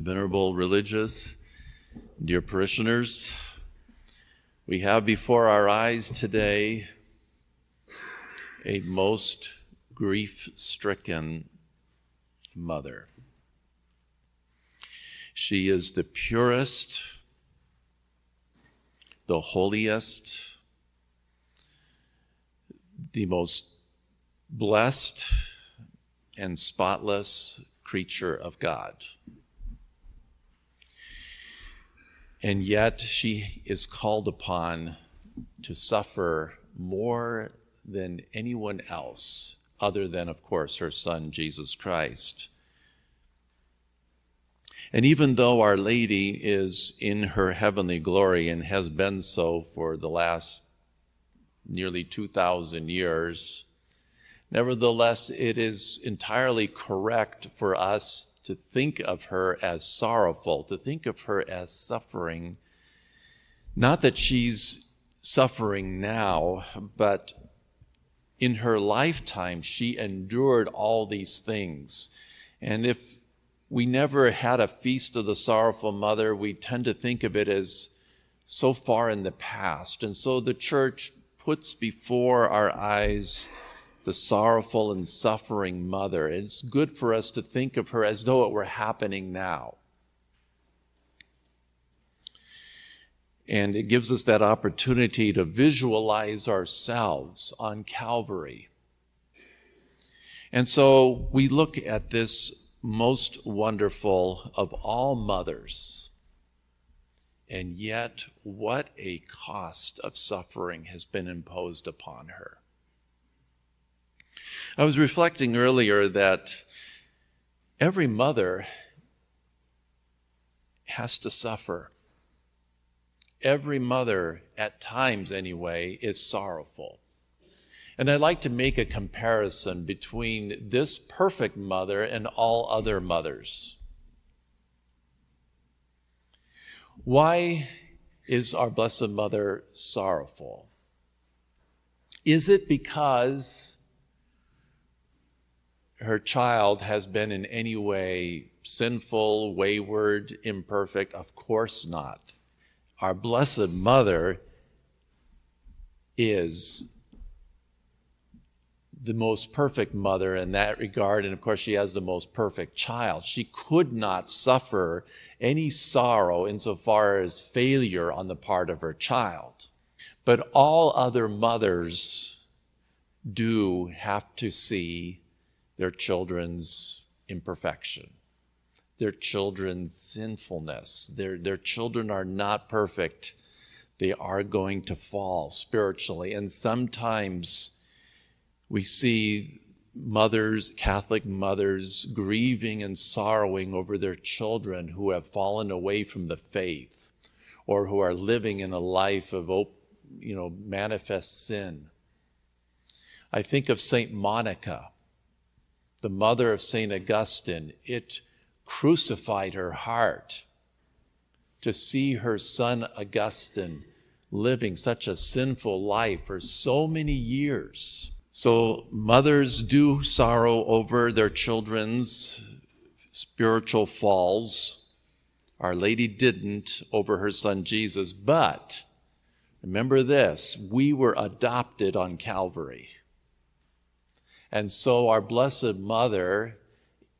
venerable religious, dear parishioners, we have before our eyes today a most grief stricken mother. She is the purest, the holiest, the most blessed and spotless creature of God. And yet she is called upon to suffer more than anyone else, other than, of course, her son, Jesus Christ. And even though Our Lady is in her heavenly glory and has been so for the last nearly 2,000 years, nevertheless, it is entirely correct for us to think of her as sorrowful, to think of her as suffering. Not that she's suffering now, but in her lifetime, she endured all these things. And if we never had a feast of the sorrowful mother, we tend to think of it as so far in the past. And so the church puts before our eyes the sorrowful and suffering mother. It's good for us to think of her as though it were happening now. And it gives us that opportunity to visualize ourselves on Calvary. And so we look at this most wonderful of all mothers. And yet, what a cost of suffering has been imposed upon her. I was reflecting earlier that every mother has to suffer. Every mother, at times anyway, is sorrowful. And I'd like to make a comparison between this perfect mother and all other mothers. Why is our Blessed Mother sorrowful? Is it because her child has been in any way sinful, wayward, imperfect? Of course not. Our Blessed Mother is the most perfect mother in that regard, and of course, she has the most perfect child. She could not suffer any sorrow insofar as failure on the part of her child. But all other mothers do have to see their children's imperfection, their children's sinfulness. Their, their children are not perfect. They are going to fall spiritually. And sometimes we see mothers, Catholic mothers, grieving and sorrowing over their children who have fallen away from the faith or who are living in a life of, you know, manifest sin. I think of St. Monica the mother of St. Augustine, it crucified her heart to see her son Augustine living such a sinful life for so many years. So mothers do sorrow over their children's spiritual falls. Our Lady didn't over her son Jesus, but remember this, we were adopted on Calvary. And so our Blessed Mother,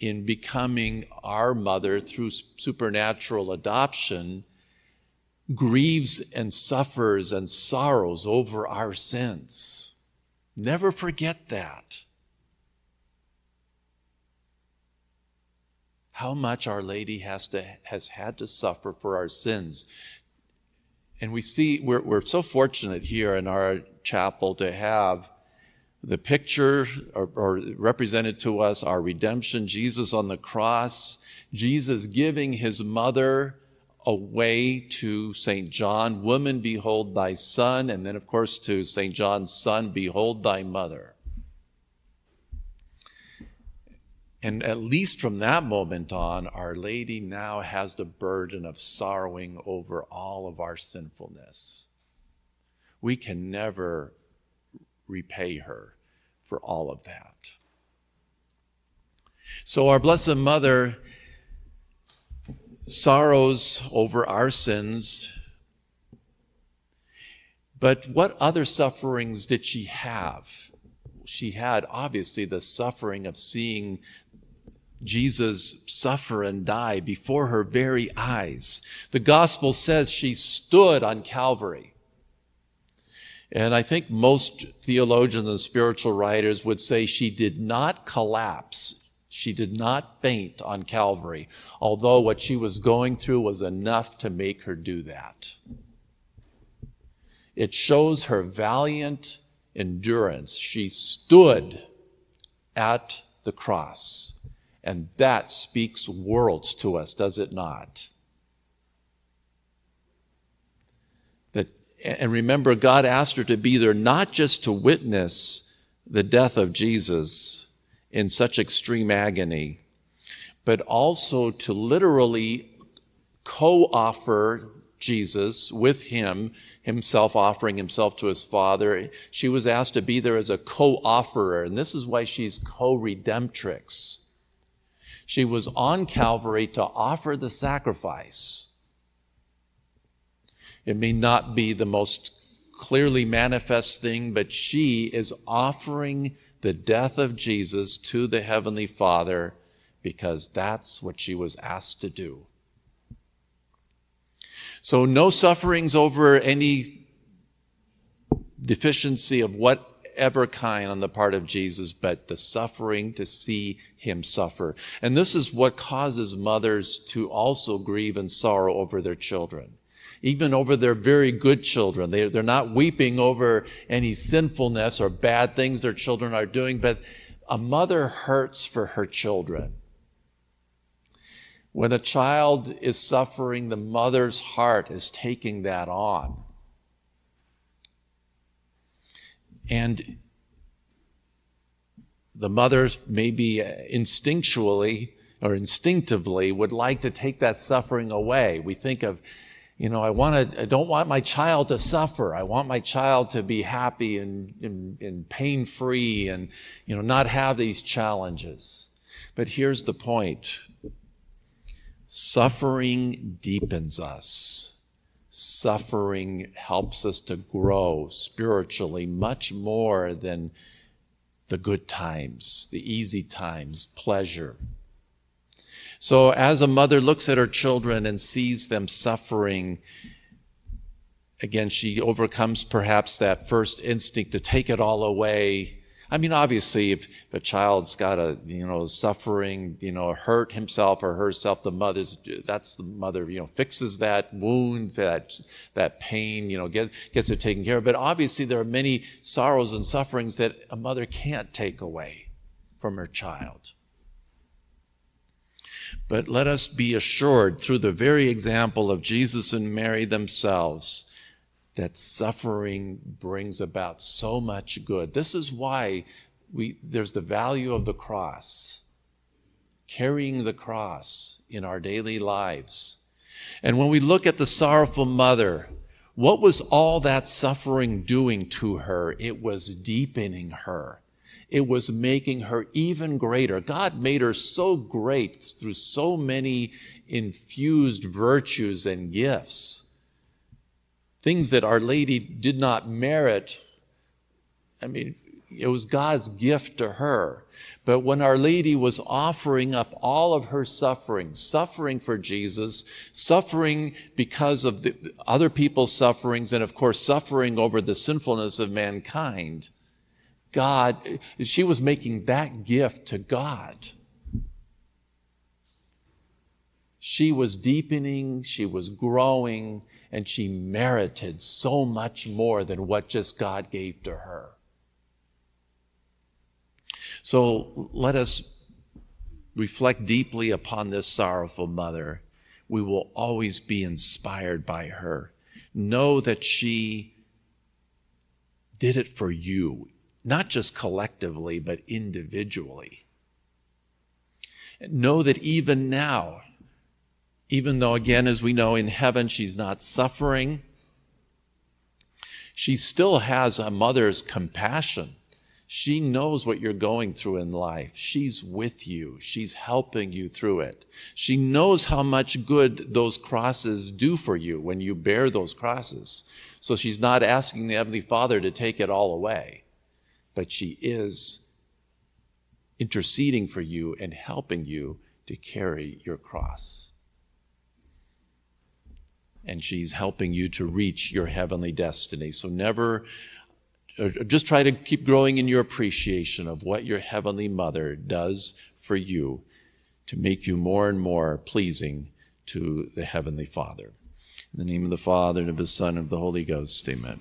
in becoming our mother through supernatural adoption, grieves and suffers and sorrows over our sins. Never forget that. How much Our Lady has to has had to suffer for our sins. And we see we're, we're so fortunate here in our chapel to have the picture or, or, represented to us our redemption, Jesus on the cross, Jesus giving his mother away to St. John, woman, behold thy son, and then, of course, to St. John's son, behold thy mother. And at least from that moment on, Our Lady now has the burden of sorrowing over all of our sinfulness. We can never repay her for all of that. So, our Blessed Mother sorrows over our sins. But what other sufferings did she have? She had obviously the suffering of seeing Jesus suffer and die before her very eyes. The gospel says she stood on Calvary. And I think most theologians and spiritual writers would say she did not collapse. She did not faint on Calvary, although what she was going through was enough to make her do that. It shows her valiant endurance. She stood at the cross. And that speaks worlds to us, does it not? That, and remember, God asked her to be there not just to witness the death of Jesus in such extreme agony, but also to literally co offer Jesus with him, himself offering himself to his Father. She was asked to be there as a co offerer, and this is why she's co redemptrix. She was on Calvary to offer the sacrifice. It may not be the most clearly manifest thing, but she is offering the death of Jesus to the Heavenly Father because that's what she was asked to do. So, no sufferings over any deficiency of whatever kind on the part of Jesus, but the suffering to see him suffer. And this is what causes mothers to also grieve and sorrow over their children. Even over their very good children. They, they're not weeping over any sinfulness or bad things their children are doing, but a mother hurts for her children. When a child is suffering, the mother's heart is taking that on. And the mothers maybe instinctually or instinctively would like to take that suffering away. We think of, you know, I want to, I don't want my child to suffer. I want my child to be happy and, and, and pain free and, you know, not have these challenges. But here's the point. Suffering deepens us suffering helps us to grow spiritually much more than the good times, the easy times, pleasure. So, as a mother looks at her children and sees them suffering, again, she overcomes perhaps that first instinct to take it all away I mean, obviously, if a child's got a, you know, suffering, you know, hurt himself or herself, the mother's, that's the mother, you know, fixes that wound, that, that pain, you know, get, gets it taken care of. But obviously, there are many sorrows and sufferings that a mother can't take away from her child. But let us be assured through the very example of Jesus and Mary themselves that suffering brings about so much good. This is why we, there's the value of the cross, carrying the cross in our daily lives. And when we look at the sorrowful mother, what was all that suffering doing to her? It was deepening her. It was making her even greater. God made her so great through so many infused virtues and gifts things that Our Lady did not merit. I mean, it was God's gift to her. But when Our Lady was offering up all of her suffering, suffering for Jesus, suffering because of the other people's sufferings, and of course, suffering over the sinfulness of mankind, God, she was making that gift to God. She was deepening, she was growing, and she merited so much more than what just God gave to her. So let us reflect deeply upon this sorrowful mother. We will always be inspired by her. Know that she did it for you, not just collectively, but individually. Know that even now, even though, again, as we know, in heaven she's not suffering, she still has a mother's compassion. She knows what you're going through in life. She's with you. She's helping you through it. She knows how much good those crosses do for you when you bear those crosses. So she's not asking the Heavenly Father to take it all away, but she is interceding for you and helping you to carry your cross. And she's helping you to reach your heavenly destiny. So never just try to keep growing in your appreciation of what your heavenly mother does for you to make you more and more pleasing to the heavenly Father. In the name of the Father, and of the Son, and of the Holy Ghost, amen.